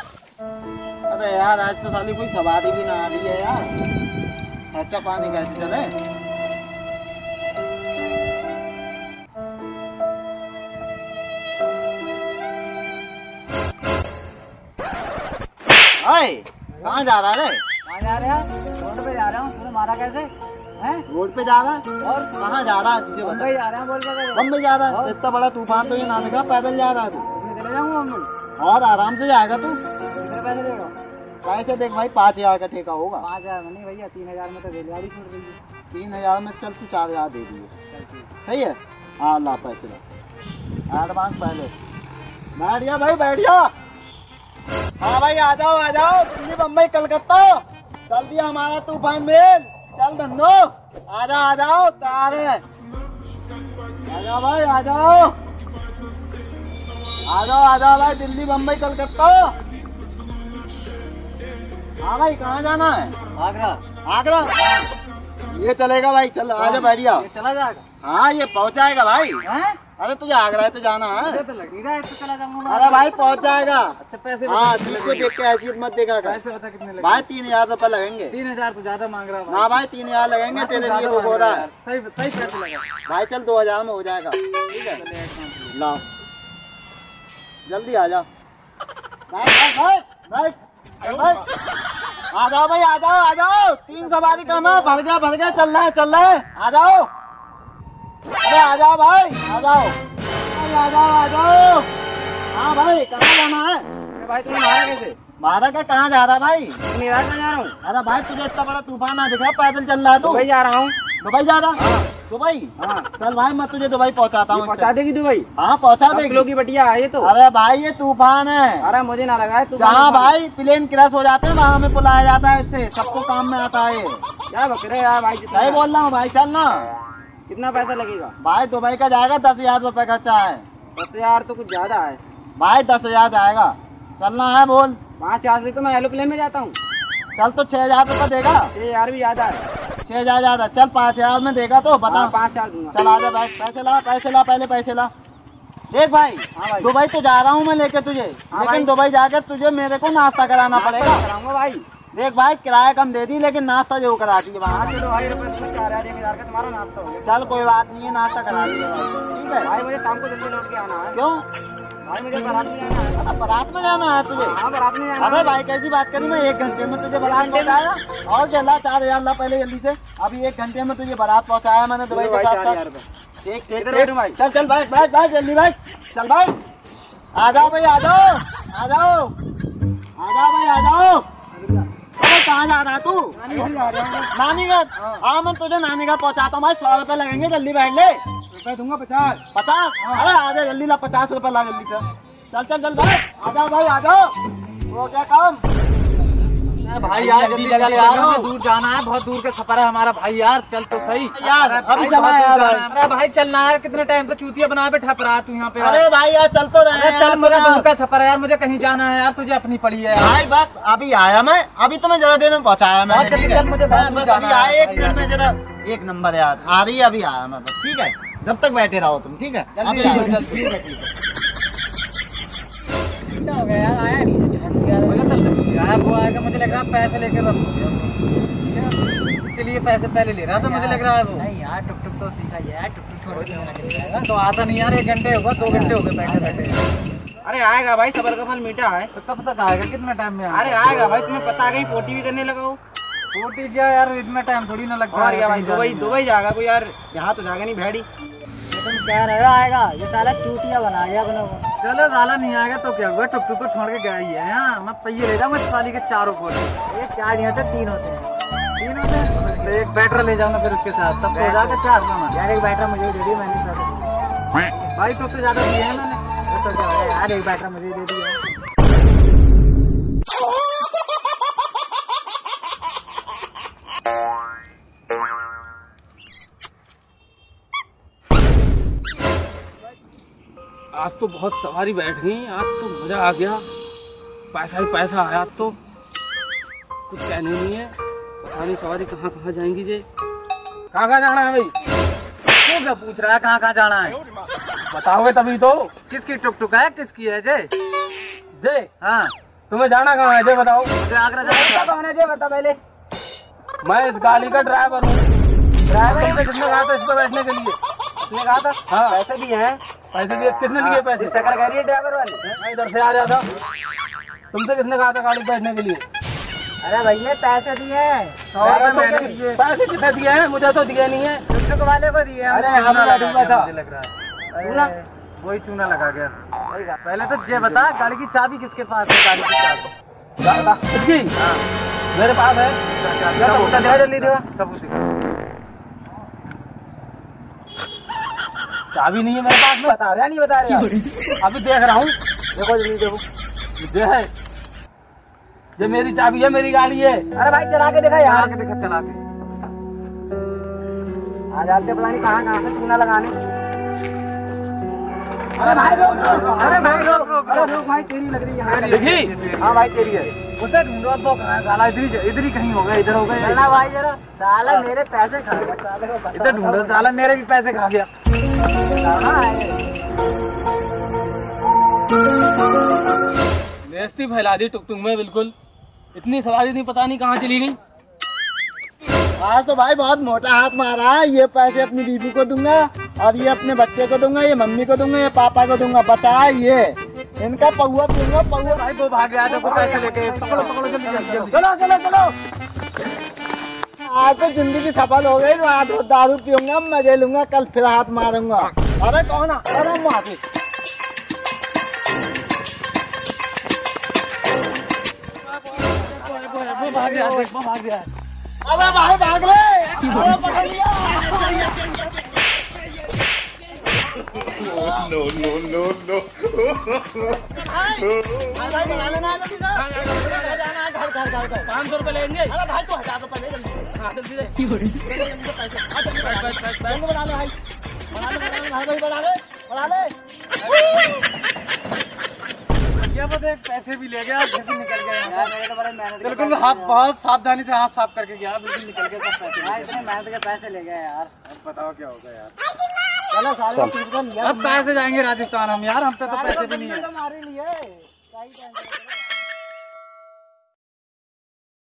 अरे यार, आज तो साली कोई सवारी भी ना आ रही है यार। खर्चा पानी कैसे चले? कहाँ जा रहा है कहाँ जा रहे हैं? रोड पे जा रहा हूँ। तूने मारा कैसे? रोड पे जा रहा है? और? कहाँ जा रहा है? तुझे बता। मुंबई जा रहे हैं बम्बई जा रहा है? इतना बड़ा तूफ़ान तो ये ना लगा पैदल जा रहा है तू। और आराम से जाएगा तू? पैसे कैसे देख भाई पाँच हज़ार का ठेका होगा। पाँच हज़ार में नहीं भैया तीन हज़ार में तो रेलगाड़ी छूट रही है तीन हज़ार में चल तू चार हज़ार दे दिए। सही है? हाँ ला पैसे ला एडवांस पहले। बैठ जा भाई बैठ जा। हाँ भाई आ जाओ आ जाओ। दिल्ली बम्बई कलकत्ता। चल दिया हमारा तूफ़ान मेल। चल धनो आ जाओ आ जाओ तैयार है। आ जाओ भाई आ जाओ। आ जाओ आ जाओ भाई दिल्ली बम्बई कलकत्ता। हाँ भाई कहाँ जाना है? आगरा। आगरा? ये चलेगा भाई चल आ जा बैठिया चला जाएगा? हाँ ये पहुँचाएगा भाई। हैं? अरे तुझे आगरा है तो जाना। है तो लग नहीं रहा है तो चला जाऊँगा। अरे भाई पहुँच जाएगा। अच्छा पैसे हाँ? देख के हैसियत मत देखा कर। पैसे बता कितने लगे भाई तीन हज़ार रुपए लगेंगे। तीन हज़ार तो ज़्यादा मांग रहा है ना भाई। तीन हज़ार लगेंगे हाँ, तो तेरे लिए वो हो रहा है है। सही सही पैसे लगा। भाई चल दो हज़ार में हो जाएगा। ठीक है? लाओ। जल्दी आ जा। बैठ बैठ बैठ बैठ। बैठ आ जाओ भाई आ जाओ आ जाओ। तीन सवारी कम है भर गया भर गया चल रहा है चल रहा है। आ जाओ। अरे आ जाओ भाई आ जाओ। भाई, आ जाओ आ जाओ। हाँ भाई कहाँ जाना है? अरे भाई तुम मारा कैसे? भारत का कहाँ जा रहा है भाई? तुम इराक में जा रहा हूँ? अरे भाई तुझे इतना बड़ा तूफ़ान आ दिखा पैदल चल रहा है तू। दुबई जा रहा हूँ। दुबई जा रहा? दुबई? हाँ। चल भाई मैं तुझे दुबई पहुँचाता हूँ पहुँचा देगी दुबई? हाँ पहुँचा देगी। किलो की बटिया है ये तो। अरे भाई ये तूफ़ान है। अरे मुझे ना लगा है तू जहाँ भाई प्लेन क्रैश हो जाते हैं वहाँ हमें बुलाया जाता है इससे। सबको काम में आता है क्या बकरे यार भाई सही बोल रहा हूँ भाई चल ना। कितना पैसा लगेगा? भाई दुबई का जाएगा दस हज़ार रुपए खर्चा है। दस हज़ार तो कुछ ज़्यादा है। भाई दस हज़ार जाएगा। चलना है बोल। पाँच हज़ार से तो मैं एरोप्लेन में जाता हूँ। चल तो छह हज़ार रुपए देगा। छह हज़ार भी ज़्यादा है। छह हज़ार ज़्यादा। चल पाँच हज़ार में देगा तो बता। हाँ, पाँच हज़ार दूँगा। चल आजा बैठ। पैसे ला पैसे ला पहले पैसे ला। देख भाई हाँ दुबई तो जा रहा हूँ मैं लेके तुझे। हाँ लेकिन दुबई जाकर तुझे मेरे को नाश्ता कराना पड़ेगा। कराऊँगा भाई। देख भाई किराया कम दे दी लेकिन नाश्ता जो है हाँ वहाँ चलो भाई हज़ार एक तुम्हारा नाश्ता हो गया। चल कोई बात नहीं है नाश्ता करा दिया ठीक है? भाई मुझे शाम को जल्दी लौट के आना है। क्यों? भाई मुझे बारात में जाना है। अरे बारात में जाना है तुझे? हाँ बारात में जाना अबे भाई कैसी बात करी मैं? एक घंटे में तुझे बारात पहुँचाया। और चला चार हज़ार ला पहले जल्दी से। अभी एक घंटे में तुझे बारात पहुँचाया मैंने दुबई के साथ साथ। ठीक ठीक भाई। चल चल बैठ बैठ बैठ जल्दी बैठ। चल बैठ आ जाओ भाई आ जाओ। आ जाओ। आ जाओ भाई आ जाओ। कहाँ जा रहा है तू? नानी घर हाँ मैं तुझे नानी घर पहुँचाता हूँ भाई सौ रुपए लगेंगे जल्दी बैठ ले। दूँगा पचास। पचास? अरे आ जा जल्दी ला पचास रुपए ला जल्दी से। चल चल चल आ जाओ भाई आ जाओ। वो क्या काम। भाई यार जल्दी जल्दी यार हमें दूर जाना है बहुत दूर का सफ़र है हमारा। भाई यार चल तो सही। यार, अभी चला यार भाई। चलना है कितने टाइम से चूतिया बना बैठा पड़ा तू यहाँ पे अरे भाई यार चल तो रहे चल मेरा दूर का सफ़र है यार मुझे कहीं जाना है यार तुझे अपनी पड़ी है भाई बस अभी आया मैं अभी तुम्हें ज़्यादा देर में पहुँचाया मैं जल्दी चल, मुझे अभी आया एक मिनट में जरा एक नंबर यार आ रही है अभी आया मैं बस ठीक है? जब तक बैठे रहो तुम ठीक है? जल्दी है, गया यार आया नहीं तो गायब हुआ है कि मुझे लग रहा है पैसे लेके बस इसलिए पैसे पहले ले रहा था मुझे लग रहा है वो। नहीं यार टुक टुक तो सीखा यार टुक टुक छोड़ के तो आता नहीं यार एक घंटे होगा दो घंटे हो गए बैठे बैठे। अरे आएगा भाई सबर का फल मीठा है। तो कब तक आएगा कितने टाइम में अरे आएगा भाई तुम्हें पता है कहीं पोटी भी करने लगा हो। रोटी क्या यार इतना टाइम थोड़ी ना लगता और है क्या भाई दुबई दुबई जाएगा कोई यार यहाँ तो जाएगा नहीं भेड़ी। तुम कह रहे हो आएगा ये साला चूतिया बना गया अपने को। चलो साला नहीं आएगा तो क्या हुआ? टुक टुक को छोड़ के गया ही है यहाँ मैं पहिए ले जाऊँगा साली के चारों को। ये चार नहीं होते तीन होते हैं। तीन होते हैं? तो एक बैटरा ले जाऊँगा फिर उसके साथ। तब ले हो जाएगा चार में यार एक बैटरा मुझे दे दी मैंने भाई तो उससे ज़्यादा दिए हैं मैंने। तो क्या यार एक बैटरा मुझे दे दिया आज तो बहुत सवारी बैठ गई आज तो मज़ा आ गया। पैसा ही पैसा आया तो। कुछ कहने नहीं है। पता नहीं सवारी कहाँ कहाँ जाएँगी जे। कहाँ कहाँ जाना है भाई? क्यों क्या पूछ रहा है कहाँ कहाँ जाना है? बताओगे तभी तो। किसकी टुक टुक है किसकी है जे? जे हाँ। तुम्हें जाना कहाँ है जे बताओ। आगरा जाना कौन है जे बता पहले। मैं इस गाड़ी का ड्राइवर हूँ? ड्राइवर किसने कहा था इस पर बैठने के लिए। उसने कहा था हाँ। पैसे भी हैं। पैसे दिए किसने दिए पैसे शक्ल कह रही है ड्राइवर वाली मैं इधर से आ रहा था तुमसे किसने कहा था गाड़ी बैठने के लिए अरे भैया पैसे दिए दिए पैसे कितने दिए हैं मुझे तो दिए नहीं है टुकटुक वाले को दिए अरे। चूना डूबा था। लग रहा है चूना वही चूना लगा गया पहले तो ये बता गाड़ी की चाबी किसके पास है गाड़ी की चाबी मेरे पास है सबूत दिखा जल्दी दिखा सबूत दिखा चाबी नहीं है मेरे पास में। बता रहा नहीं बता रहा अभी देख रहा हूँ। देखो जल्दी देखो। जे है। ये मेरी चाबी है मेरी गाड़ी है। अरे भाई चला के देखा चला यार के दिखा चला के। आ जाते पता नहीं कहाँ कहाँ से चूना लगाने। अरे भाई अरे भाई रोक रोक अरे रोक भाई तेरी लग रही है। देखी? हाँ भाई तेरी है। उसे ढूंढो तो। है? साला इधर इधर ही कहीं होगा इधर होगा चलना भाई जरा साला मेरे पैसे खा गया। साले इधर ढूंढो साला मेरे भी पैसे खा गया। बेइज्जती फैला दी टुक टुक में बिल्कुल। इतनी सवारी थी पता नहीं कहाँ चली गई। आज तो भाई बहुत मोटा हाथ मारा है। ये पैसे अपनी बीबी को दूँगा और ये अपने बच्चे को दूँगा ये मम्मी को दूँगा ये पापा को दूँगा। बता ये इनका पौआ पौआ भाई वो भाग गया देखो पैसे लेके। पकड़ो पकड़ो जल्दी जल्दी जल्दी। चलो चलो चलो। आज तो ज़िंदगी सफल हो गई रात को दारू पीऊँगा मज़े लूँगा कल फिर हाथ मारूँगा अरे कौन है? अरे माफ़ी वो भाग गया देख वो भाग गया अरे भाई भाग ले अरे पकड़ लिया हाँ भाई बना लेना है पाँच सौ रुपए लेंगे। अरे भाई तू हज़ार रुपए ले जल्दी हाँ, जल्दी दे। जल्दी से पैसे हाँ बना ले जल्दी बना ले भाई। बना ले बना ले हाँ बना ले बना पता पैसे भी ले गया भी निकल गया। तो बड़े मेहनत बिल्कुल हाथ बहुत सावधानी से हाथ साफ़ करके गया बिल्कुल निकल गया सब पैसे भाई इतने मेहनत के पैसे ले गए यार। अब बताओ क्या होगा यार। चलो लिया अब पैसे जाएँगे राजस्थान हम यार हम पे तो पैसे भी नहीं है। तो ही है।